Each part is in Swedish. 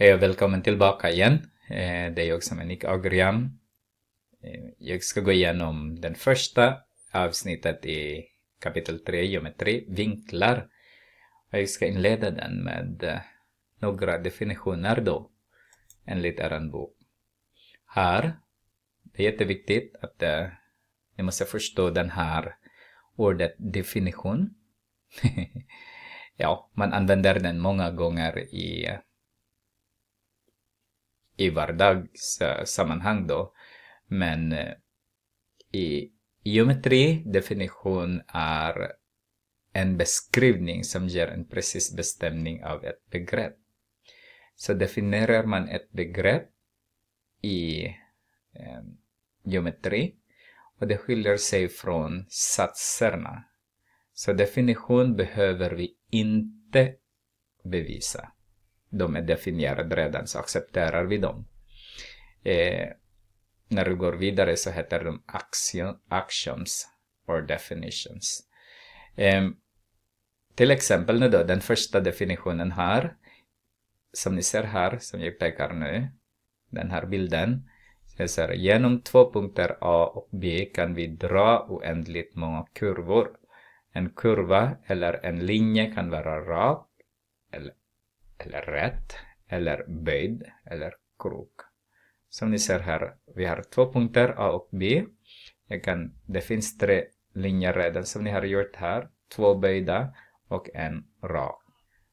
Hej och välkommen tillbaka igen. Eh, det är jag som är Nick Agriam. Eh, jag ska gå igenom den första avsnittet i kapitel 3, geometri, vinklar. Jag ska inleda den med eh, några definitioner då, enligt er bok. Här, det är jätteviktigt att ni måste förstå den här ordet definition. ja, man använder den många gånger i i vardagssammanhang då. Men eh, i geometri definition är en beskrivning som ger en precis bestämning av ett begrepp. Så definierar man ett begrepp i eh, geometri och det skiljer sig från satserna. Så definition behöver vi inte bevisa de är definierade redan så accepterar vi dem. Eh, när du går vidare så heter de action, actions or definitions. Eh, till exempel nu då, den första definitionen här, som ni ser här, som jag pekar nu, den här bilden. Jag säger, genom två punkter A och B kan vi dra oändligt många kurvor. En kurva eller en linje kan vara rak eller eller rätt, eller böjd, eller krok. Som ni ser här, vi har två punkter A och B. Jag kan, det finns tre linjer redan som ni har gjort här. Två böjda och en rak.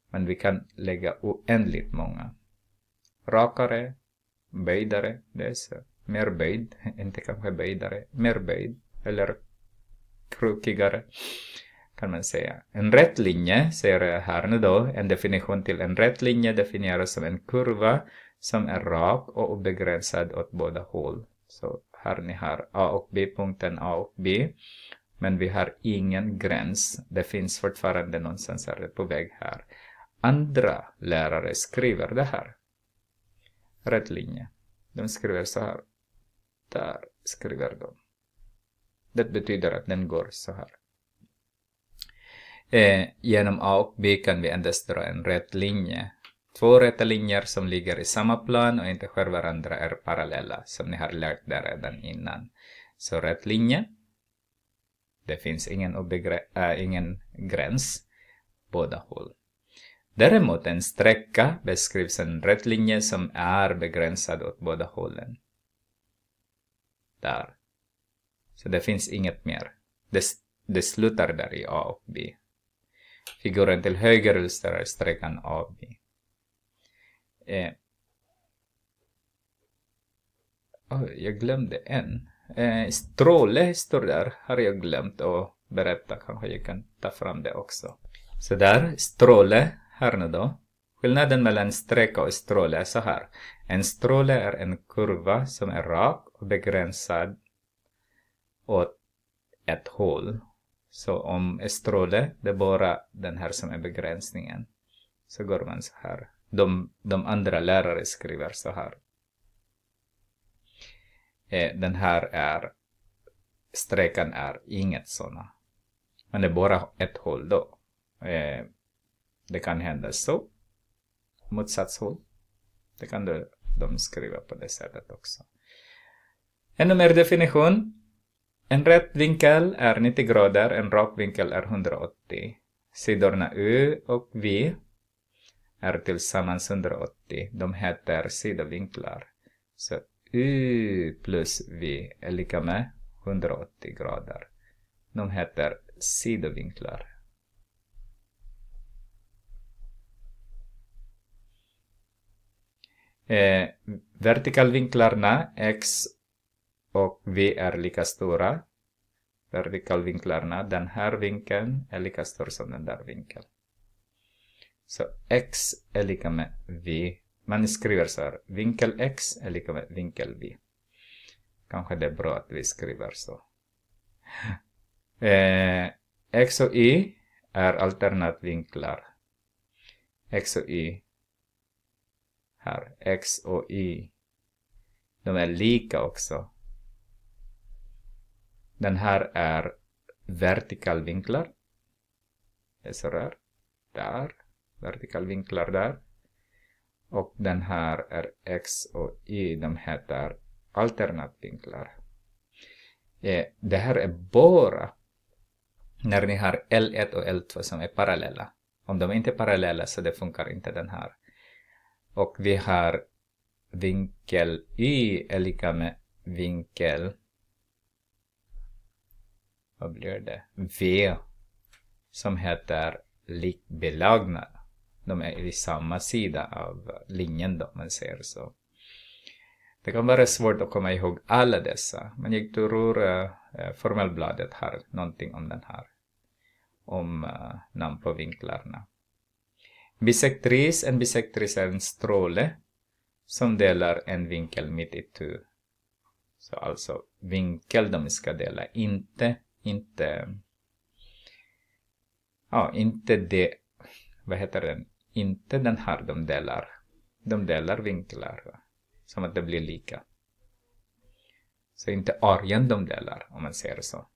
Men vi kan lägga oändligt många. Rakare, böjdare, det är så. Mer böjd, inte kanske böjdare, mer böjd. Eller krokigare kan man säga. En rätt linje, säger jag här nu då, en definition till en rätt linje definieras som en kurva som är rak och obegränsad åt båda håll. Så här ni har A och B-punkten A och B. Men vi har ingen gräns. Det finns fortfarande någonstans här på väg här. Andra lärare skriver det här. Rätt linje. De skriver så här. Där skriver de. Det betyder att den går så här. Eh, genom A och B kan vi endast dra en rätt linje. Två rätta linjer som ligger i samma plan och inte skär varandra är parallella, som ni har lärt där redan innan. Så rätt linje. Det finns ingen, äh, ingen gräns båda håll. Däremot en sträcka beskrivs en rätt linje som är begränsad åt båda hållen. Där. Så det finns inget mer. Det, det slutar där i A och B. Figuren till höger illustrerar sträckan AB. Eh. Oh, jag glömde en. Eh, stråle står där, har jag glömt att berätta. Kanske jag kan ta fram det också. Så där, stråle, här nu då. Skillnaden mellan sträcka och stråle är så här. En stråle är en kurva som är rak och begränsad åt ett håll. Så om stråle, det är bara den här som är begränsningen. Så går man så här. De, de andra lärare skriver så här. Eh, den här är, sträckan är inget sådana. Men det är bara ett håll då. Eh, det kan hända så. Motsatshåll. Det kan de skriva på det sättet också. Ännu mer definition. En rätt vinkel är 90 grader, en rak vinkel är 180. Sidorna U och V är tillsammans 180. De heter sidovinklar. Så U plus V är lika med 180 grader. De heter sidovinklar. Eh, vertikalvinklarna x och V är lika stora. Vertikalvinklarna, den här vinkeln är lika stor som den där vinkeln. Så X är lika med V. Man skriver så här, vinkel X är lika med vinkel V. Kanske det är bra att vi skriver så. Eh, X och Y är alternatvinklar. X och Y. Här, X och Y. De är lika också. Den här är vertikalvinklar. SRR. där. Vertikalvinklar där. Och den här är x och y, de heter alternatvinklar. E, det här är bara när ni har L1 och L2 som är parallella. Om de inte är parallella så det funkar inte den här. Och vi har vinkel Y är lika med vinkel vad blir det? V som heter likbelagna. De är i samma sida av linjen då, man säger så. Det kan vara svårt att komma ihåg alla dessa, men jag tror uh, formelbladet har någonting om den här. Om uh, namn på vinklarna. Bisektris, en bisektris är en stråle som delar en vinkel mitt i. Så alltså vinkel de ska dela, inte, inte, ja, inte det, vad heter den, inte den här de delar. De delar vinklar, va? som att det blir lika. Så inte argen de delar, om man säger så.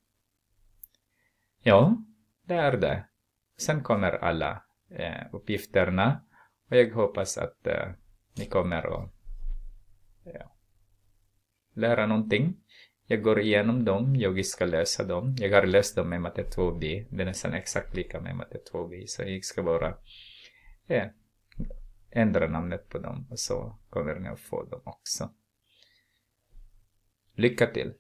Ja, det är det. Sen kommer alla eh, uppgifterna och jag hoppas att eh, ni kommer att ja, lära någonting. Jag går igenom dem, jag ska lösa dem. Jag har löst dem med matte 2b. Det är nästan exakt lika med matte 2b. Så jag ska bara ja, ändra namnet på dem och så kommer ni att få dem också. Lycka till!